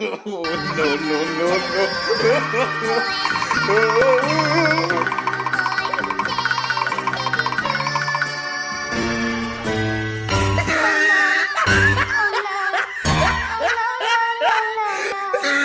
Oh, no, no, no, no.